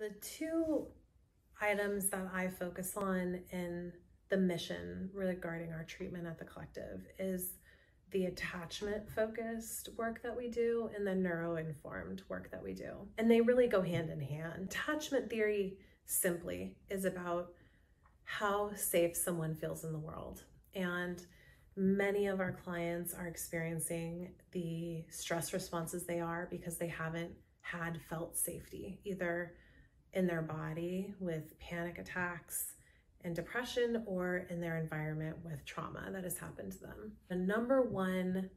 The two items that I focus on in the mission regarding our treatment at the collective is the attachment focused work that we do and the neuro informed work that we do. And they really go hand in hand. Attachment theory simply is about how safe someone feels in the world. And many of our clients are experiencing the stress responses they are because they haven't had felt safety, either in their body with panic attacks and depression or in their environment with trauma that has happened to them. The number one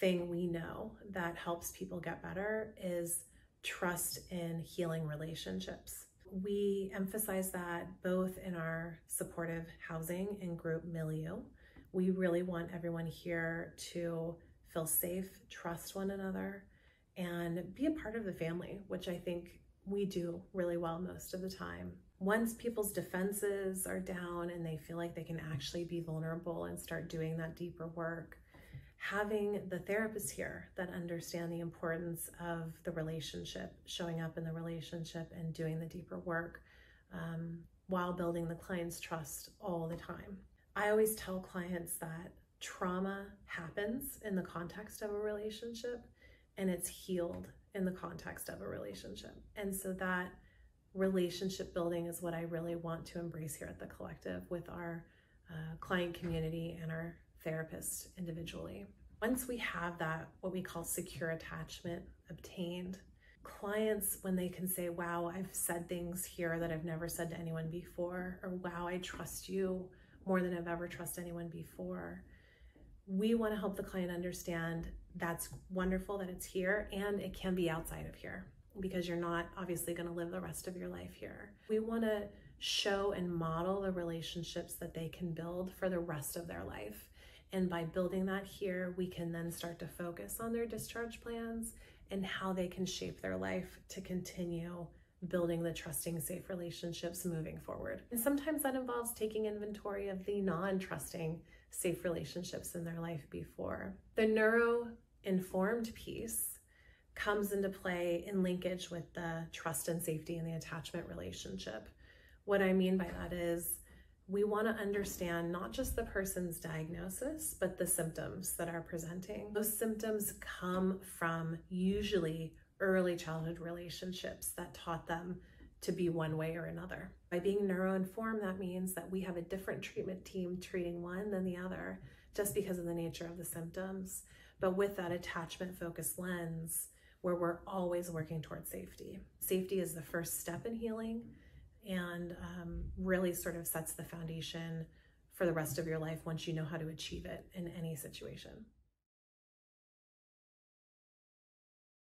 thing we know that helps people get better is trust in healing relationships. We emphasize that both in our supportive housing and group milieu. We really want everyone here to feel safe, trust one another, and be a part of the family, which I think we do really well most of the time. Once people's defenses are down and they feel like they can actually be vulnerable and start doing that deeper work, having the therapists here that understand the importance of the relationship, showing up in the relationship and doing the deeper work um, while building the client's trust all the time. I always tell clients that trauma happens in the context of a relationship and it's healed in the context of a relationship. And so that relationship building is what I really want to embrace here at the collective with our uh, client community and our therapists individually. Once we have that, what we call secure attachment obtained, clients, when they can say, Wow, I've said things here that I've never said to anyone before, or Wow, I trust you more than I've ever trusted anyone before, we want to help the client understand that's wonderful that it's here and it can be outside of here because you're not obviously going to live the rest of your life here. We want to show and model the relationships that they can build for the rest of their life. And by building that here, we can then start to focus on their discharge plans and how they can shape their life to continue building the trusting, safe relationships moving forward. And sometimes that involves taking inventory of the non trusting, safe relationships in their life before. The neuro informed piece comes into play in linkage with the trust and safety and the attachment relationship. What I mean by that is we want to understand not just the person's diagnosis, but the symptoms that are presenting. Those symptoms come from usually early childhood relationships that taught them to be one way or another. By being neuroinformed, that means that we have a different treatment team treating one than the other just because of the nature of the symptoms. But with that attachment focused lens, where we're always working towards safety. Safety is the first step in healing and um, really sort of sets the foundation for the rest of your life once you know how to achieve it in any situation.